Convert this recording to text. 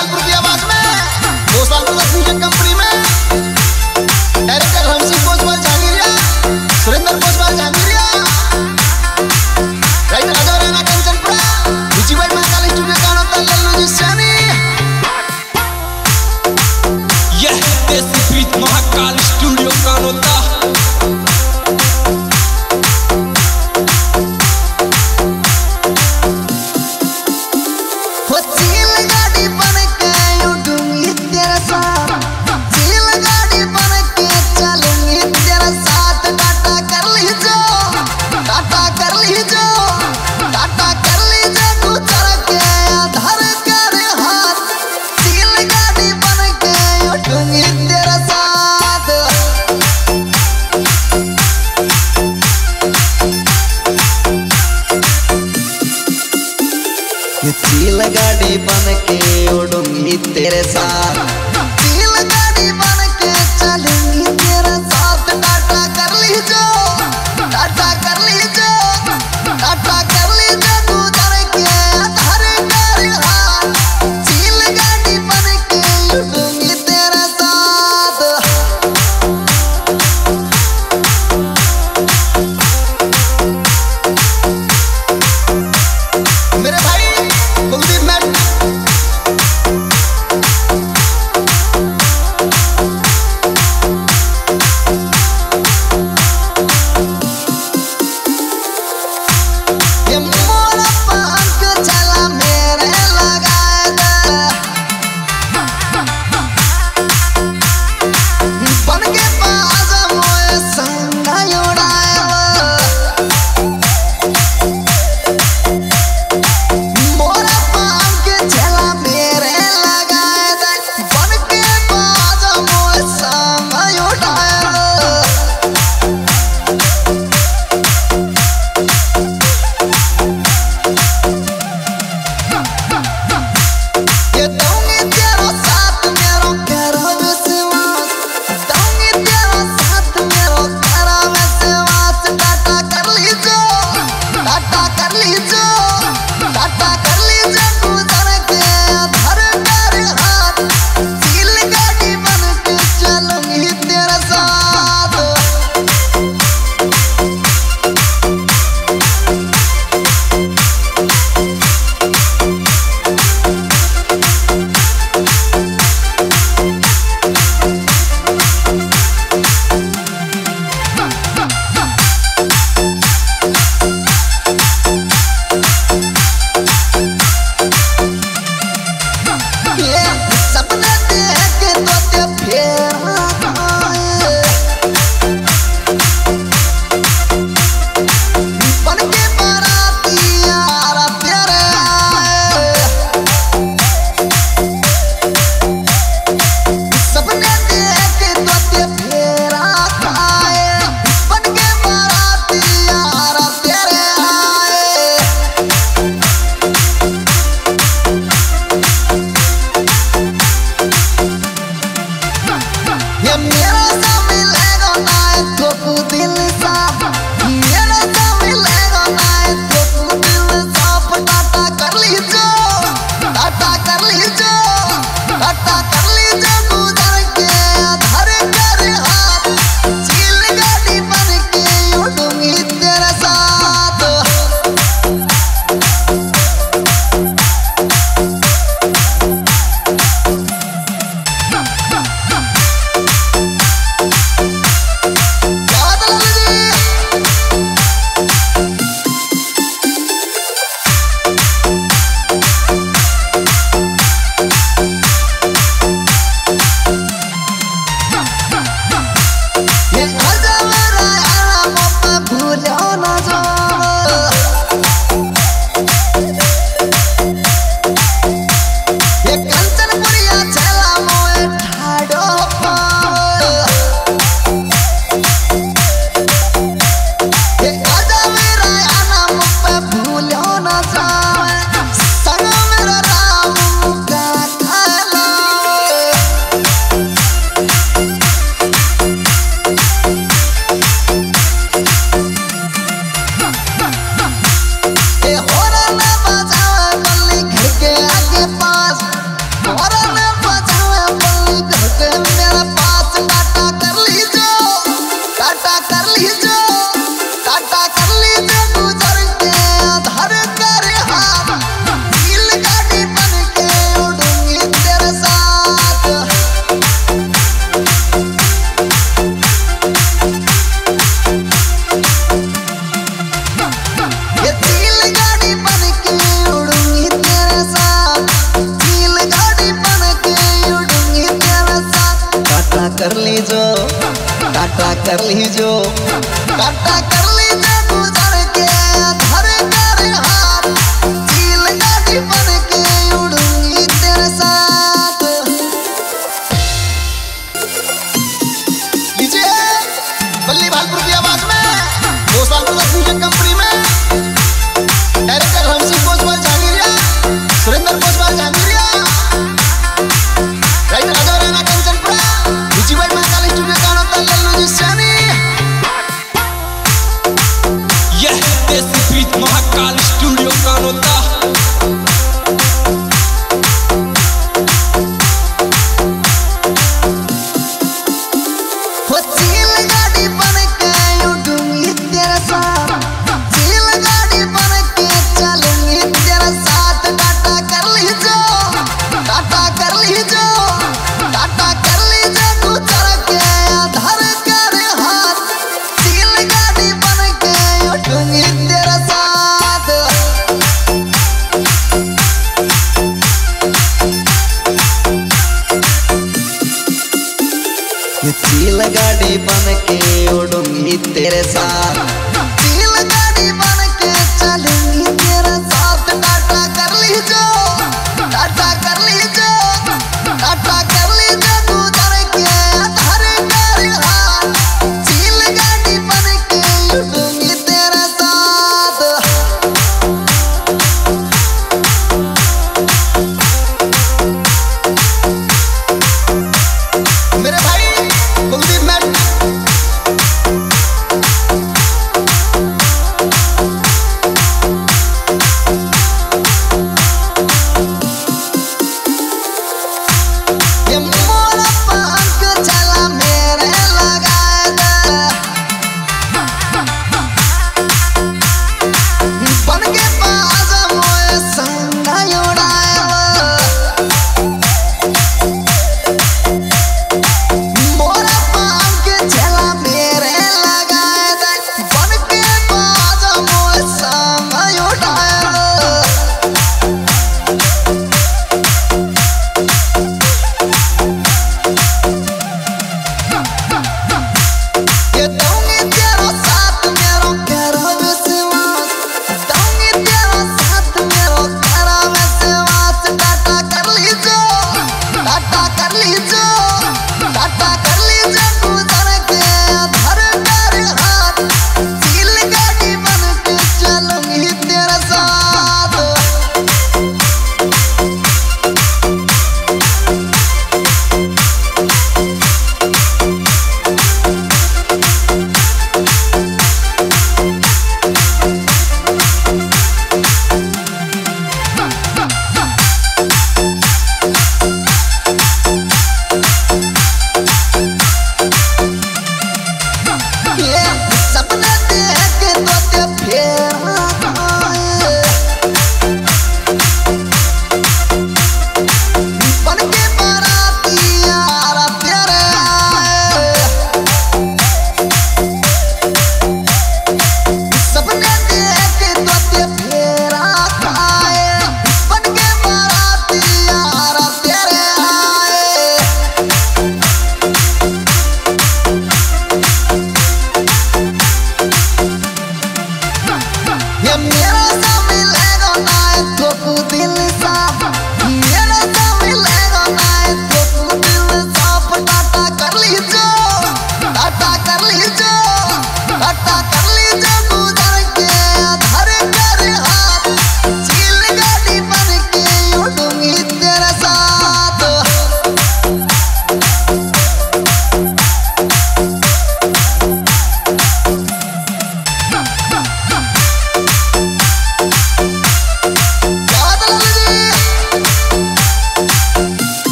Al